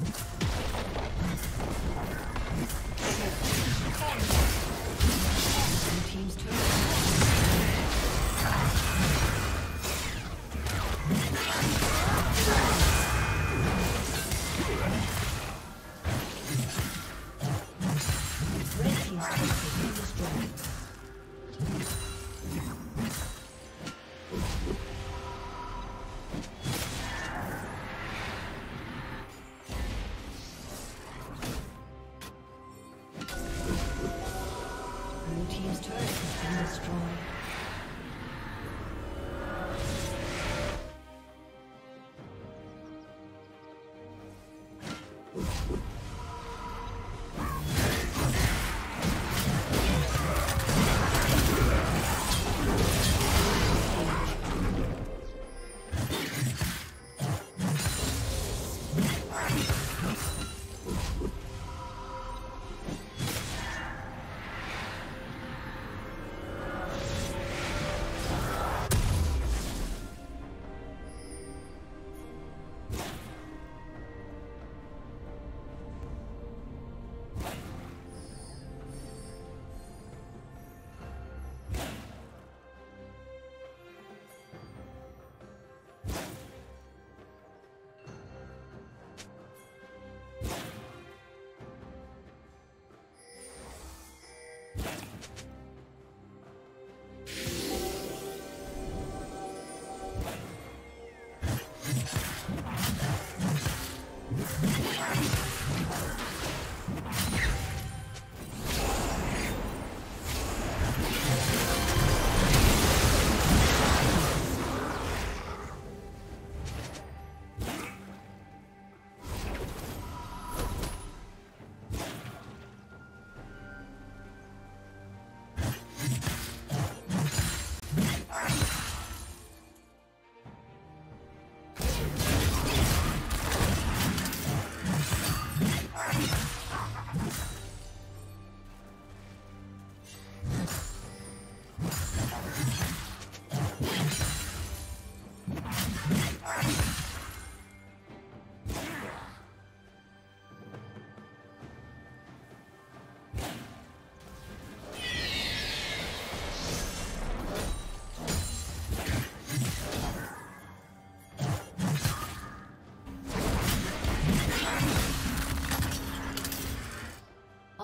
you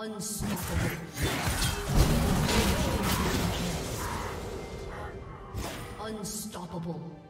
Unstoppable. Unstoppable.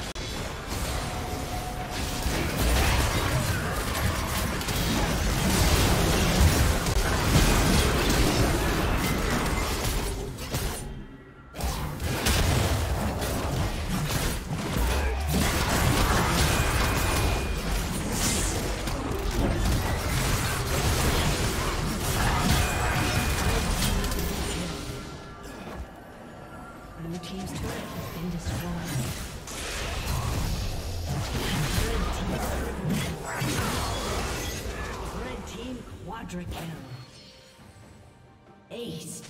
Quadra kill. Ace.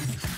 Yeah.